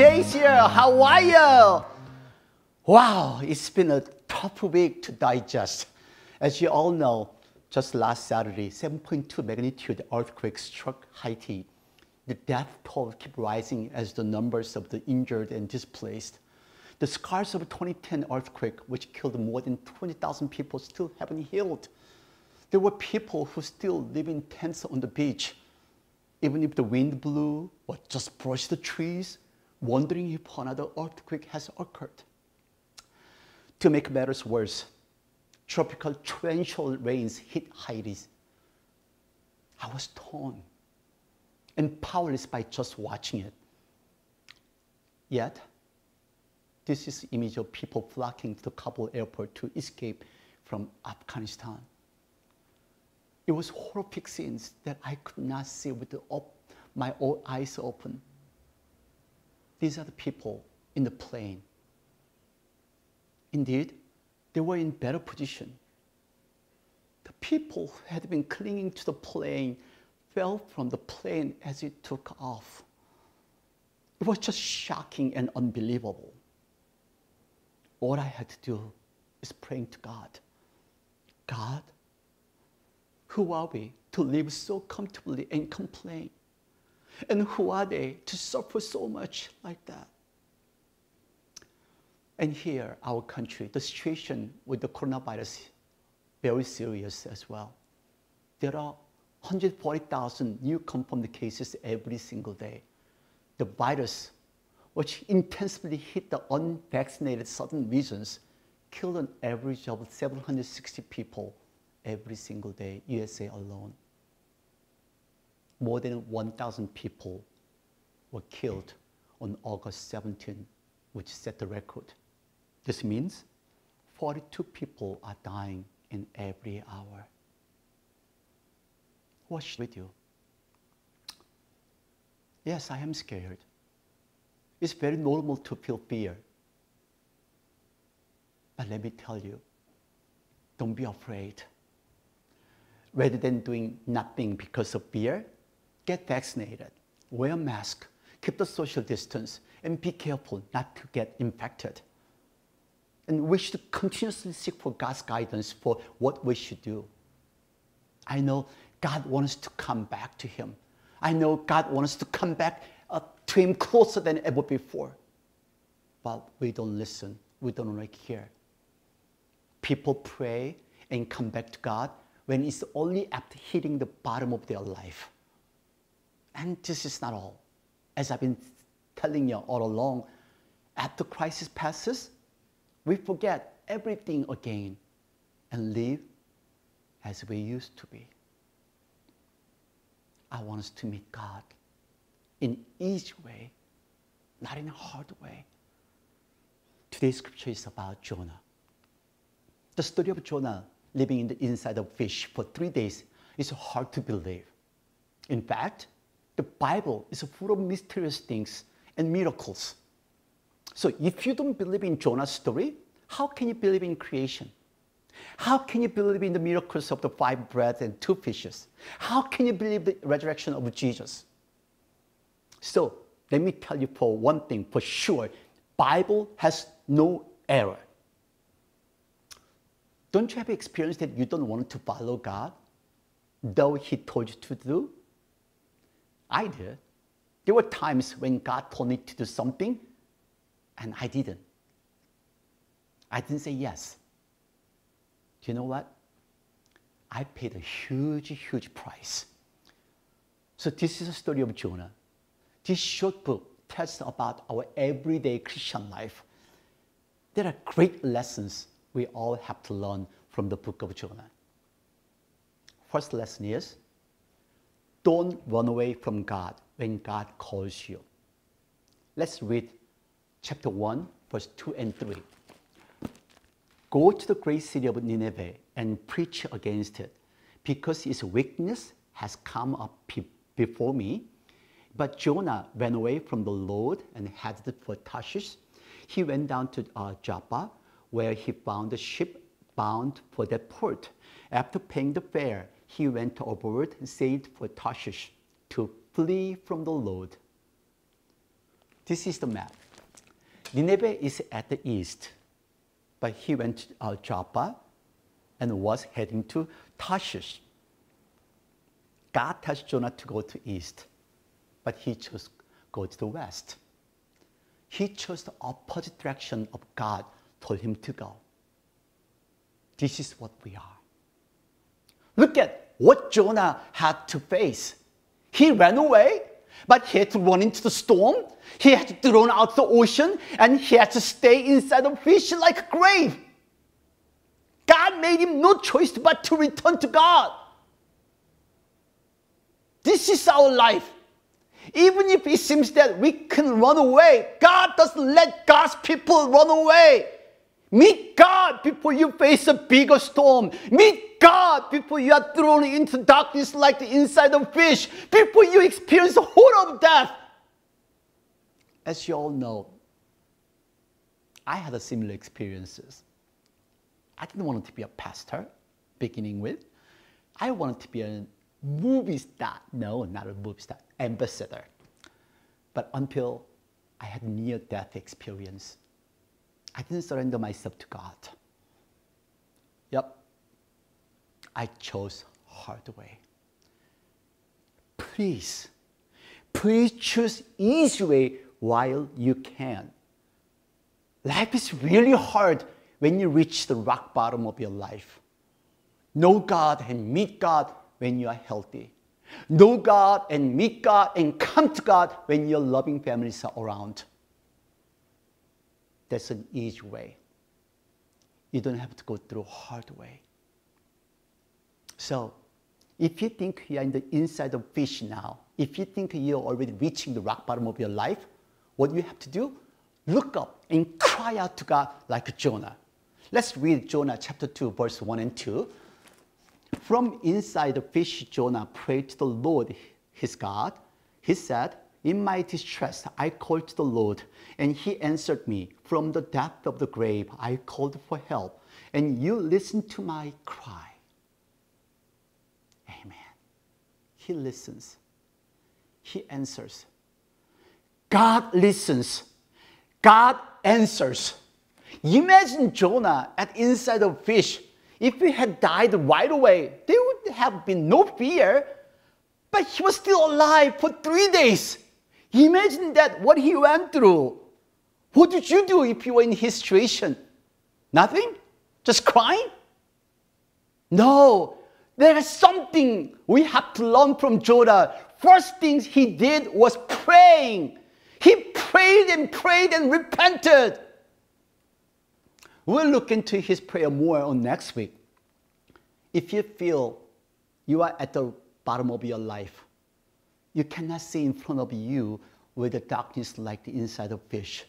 Jey's here. How are you? Wow, it's been a tough week to digest. As you all know, just last Saturday, 7.2 magnitude earthquake struck Haiti. The death toll keep rising as the numbers of the injured and displaced. The scars of the 2010 earthquake, which killed more than 20,000 people, still haven't healed. There were people who still live in tents on the beach, even if the wind blew or just brushed the trees, wondering if another earthquake has occurred. To make matters worse, tropical torrential rains hit Haiti. I was torn and powerless by just watching it. Yet, this is image of people flocking to Kabul airport to escape from Afghanistan. It was horrific scenes that I could not see with op- my eyes open. These are the people in the plane. Indeed, they were in better position. The people who had been clinging to the plane fell from the plane as it took off. It was just shocking and unbelievable. All I had to do is praying to God. God, who are we to live so comfortably and complain? And who are they to suffer so much like that? And here, our country, the situation with the coronavirus very serious as well. There are 140,000 new confirmed cases every single day. The virus, which intensively hit the unvaccinated southern regions, killed an average of 760 people every single day, USA alone. More than 1,000 people were killed on August 17, which set the record. This means 42 people are dying in every hour. What's with you? Yes, I am scared. It's very normal to feel fear. But let me tell you, don't be afraid. Rather than doing nothing because of fear, get vaccinated, wear a mask, keep the social distance, and be careful not to get infected. And we should continuously seek for God's guidance for what we should do. I know God wants to come back to Him. I know God wants to come back uh, to Him closer than ever before. But we don't listen, we don't really care. People pray and come back to God when it's only after hitting the bottom of their life. And this is not all. As I've been telling you all along, after crisis passes, we forget everything again and live as we used to be. I want us to meet God in each way, not in a hard way. Today's scripture is about Jonah. The story of Jonah living in the inside of fish for three days is hard to believe. In fact, the Bible is full of mysterious things and miracles. So if you don't believe in Jonah's story, how can you believe in creation? How can you believe in the miracles of the five bread and two fishes? How can you believe the resurrection of Jesus? So let me tell you for one thing for sure, Bible has no error. Don't you have experience that you don't want to follow God, though He told you to do? I did. There were times when God told me to do something, and I didn't. I didn't say yes. Do you know what? I paid a huge, huge price. So this is a story of Jonah. This short book tells about our everyday Christian life. There are great lessons we all have to learn from the book of Jonah. First lesson is don't run away from God when God calls you. Let's read chapter 1, verse 2 and 3. Go to the great city of Nineveh and preach against it, because its weakness has come up before me. But Jonah ran away from the Lord and headed for Tarshish. He went down to uh, Joppa, where he found a ship bound for that port. After paying the fare, he went aboard and sailed for Tarshish to flee from the Lord. This is the map. Nineveh is at the east, but he went to uh, Joppa and was heading to Tarshish. God tells Jonah to go to east, but he chose go to the west. He chose the opposite direction of God told him to go. This is what we are. Look at what Jonah had to face. He ran away, but he had to run into the storm. He had to thrown out the ocean, and he had to stay inside the fish like a grave. God made him no choice but to return to God. This is our life. Even if it seems that we can run away, God doesn't let God's people run away. Meet God before you face a bigger storm. Meet God before you are thrown into darkness like the inside of fish, before you experience the horror of death. As you all know, I had a similar experiences. I didn't want to be a pastor, beginning with. I wanted to be a movie star. No, not a movie star, ambassador. But until I had near death experience, I didn't surrender myself to God. Yep, I chose hard way. Please, please choose easy way while you can. Life is really hard when you reach the rock bottom of your life. Know God and meet God when you are healthy. Know God and meet God and come to God when your loving families are around. That's an easy way. You don't have to go through hard way. So, if you think you're in the inside of fish now, if you think you're already reaching the rock bottom of your life, what you have to do? Look up and cry out to God like Jonah. Let's read Jonah chapter 2, verse 1 and 2. From inside the fish, Jonah prayed to the Lord, his God. He said, In my distress, I called to the Lord, and he answered me. From the depth of the grave, I called for help, and you listened to my cry. Amen. He listens, he answers. God listens, God answers. Imagine Jonah at inside of fish if he had died right away, there would have been no fear. But he was still alive for three days. Imagine that, what he went through. What did you do if you were in his situation? Nothing? Just crying? No, there is something we have to learn from Jonah. First thing he did was praying. He prayed and prayed and repented. We'll look into his prayer more on next week. If you feel you are at the bottom of your life, you cannot see in front of you with the darkness like the inside of fish.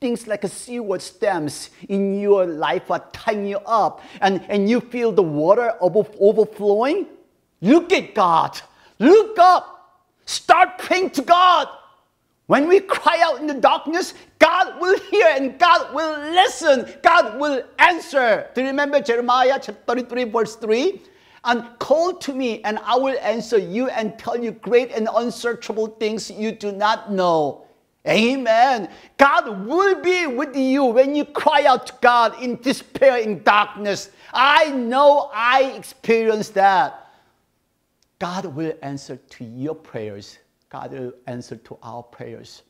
Things like a seaward stems in your life are tying you up and, and you feel the water over, overflowing. Look at God. Look up. Start praying to God. When we cry out in the darkness, God will hear and God will listen. God will answer. Do you remember Jeremiah chapter 33, verse 3? And call to me, and I will answer you and tell you great and unsearchable things you do not know. Amen. God will be with you when you cry out to God in despair, in darkness. I know I experienced that. God will answer to your prayers God will answer to our prayers.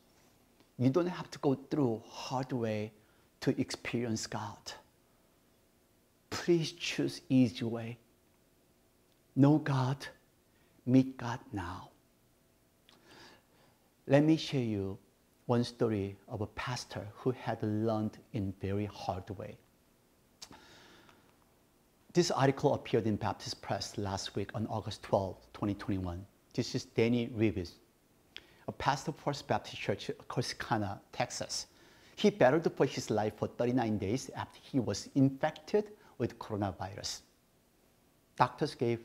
You don't have to go through hard way to experience God. Please choose easy way. Know God, meet God now. Let me share you one story of a pastor who had learned in very hard way. This article appeared in Baptist Press last week on August 12, 2021. This is Danny Reeves a pastor of First Baptist Church, Corsicana, Texas. He battled for his life for 39 days after he was infected with coronavirus. Doctors gave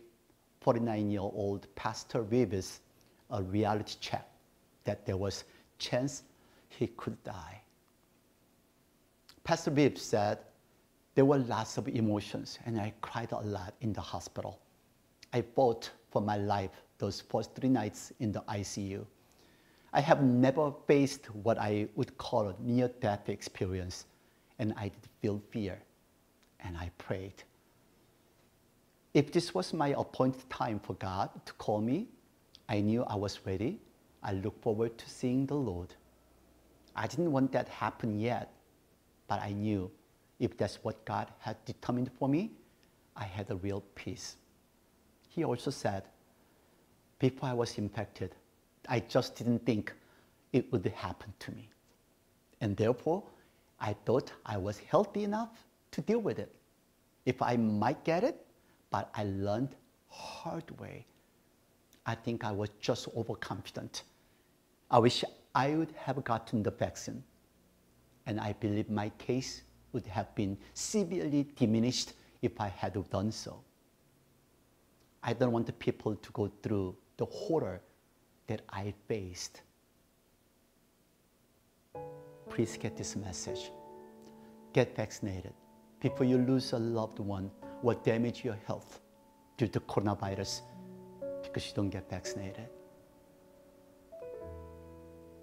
49-year-old Pastor Reeves a reality check that there was chance he could die. Pastor Reeves said, there were lots of emotions and I cried a lot in the hospital. I fought for my life those first three nights in the ICU. I have never faced what I would call a near death experience, and I did feel fear, and I prayed. If this was my appointed time for God to call me, I knew I was ready. I look forward to seeing the Lord. I didn't want that to happen yet, but I knew if that's what God had determined for me, I had a real peace. He also said, before I was infected, I just didn't think it would happen to me. And therefore, I thought I was healthy enough to deal with it. If I might get it, but I learned hard way. I think I was just overconfident. I wish I would have gotten the vaccine. And I believe my case would have been severely diminished if I had done so. I don't want the people to go through the horror that I faced. Please get this message. Get vaccinated before you lose a loved one or damage your health due to coronavirus because you don't get vaccinated.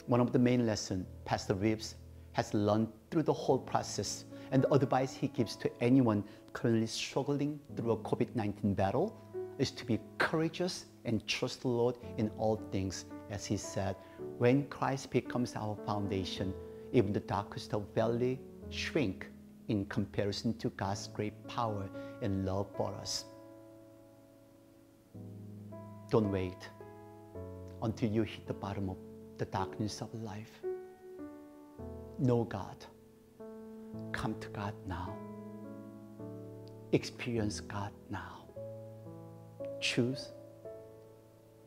One of the main lessons Pastor Reeves has learned through the whole process and the advice he gives to anyone currently struggling through a COVID 19 battle is to be courageous and trust the Lord in all things. As he said, when Christ becomes our foundation, even the darkest of valley shrink in comparison to God's great power and love for us. Don't wait until you hit the bottom of the darkness of life. Know God. Come to God now. Experience God now. Choose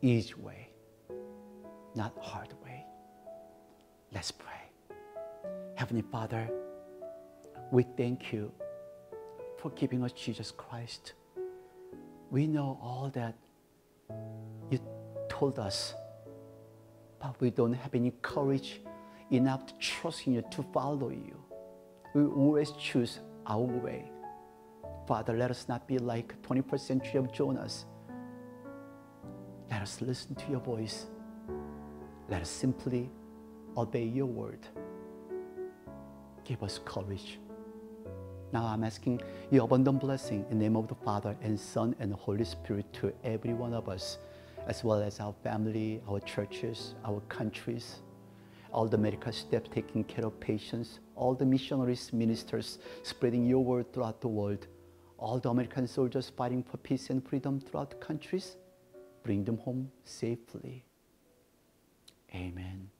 easy way, not hard way. Let's pray. Heavenly Father, we thank you for giving us Jesus Christ. We know all that you told us, but we don't have any courage enough to trust in you to follow you. We always choose our way. Father, let us not be like 21st century of Jonas. Let us listen to your voice. Let us simply obey your word. Give us courage. Now I'm asking your abundant blessing in the name of the Father and Son and the Holy Spirit to every one of us, as well as our family, our churches, our countries, all the medical staff taking care of patients, all the missionaries, ministers spreading your word throughout the world, all the American soldiers fighting for peace and freedom throughout the countries, bring them home safely. Amen.